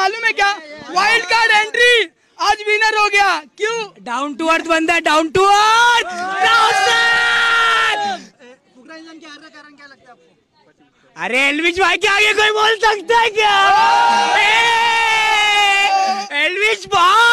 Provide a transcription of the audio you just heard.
मालूम है क्या? वाइल्ड कार्ड एंट्री आज विनर हो गया। क्यों? डाउन टू अर्थ बंदा डाउन टू अर्थ अरे एलविश भाई के आगे कोई बोल सकता है क्या? Oh! एलविच एलविश भाई!